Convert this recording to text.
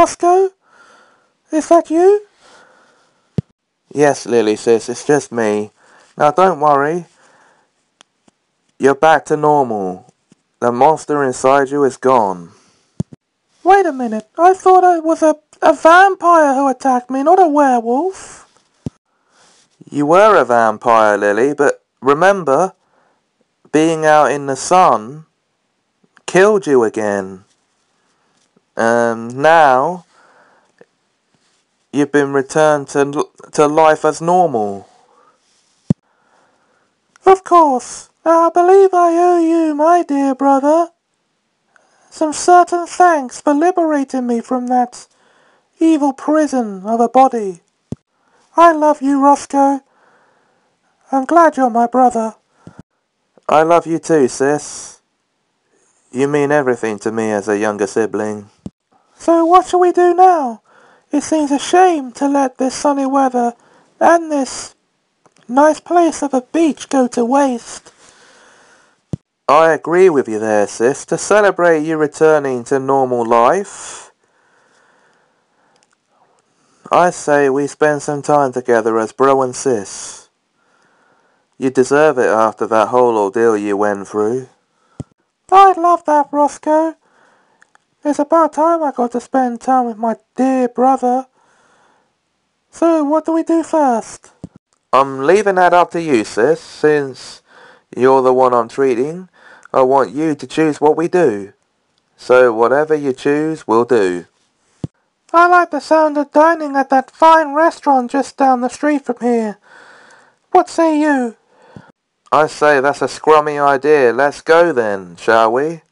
Roscoe? Is that you? Yes, Lily sis, it's just me. Now don't worry. You're back to normal. The monster inside you is gone. Wait a minute. I thought it was a, a vampire who attacked me, not a werewolf. You were a vampire, Lily, but remember, being out in the sun killed you again. And now, you've been returned to, to life as normal. Of course. I believe I owe you, my dear brother, some certain thanks for liberating me from that evil prison of a body. I love you, Roscoe. I'm glad you're my brother. I love you too, sis. You mean everything to me as a younger sibling. So what shall we do now? It seems a shame to let this sunny weather and this nice place of a beach go to waste. I agree with you there, sis. To celebrate you returning to normal life, I say we spend some time together as bro and sis. You deserve it after that whole ordeal you went through. I'd love that, Roscoe. It's about time I got to spend time with my dear brother. So, what do we do first? I'm leaving that up to you, sis, since you're the one I'm treating. I want you to choose what we do. So whatever you choose, we'll do. I like the sound of dining at that fine restaurant just down the street from here. What say you? I say that's a scrummy idea. Let's go then, shall we?